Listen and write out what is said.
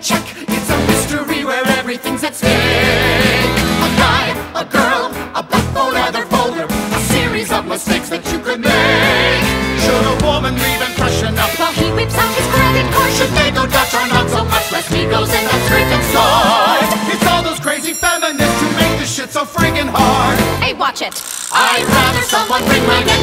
Check—it's a mystery where everything's at stake. A guy, a girl, a butt or leather folder, a series of mistakes that you could make. Should a woman leave freshen up? While he whips out his credit card, Should they go Dutch or not so much? Less egos in the street and sword. It's all those crazy feminists who make this shit so friggin' hard. hey, watch it. I'd rather someone bring my name.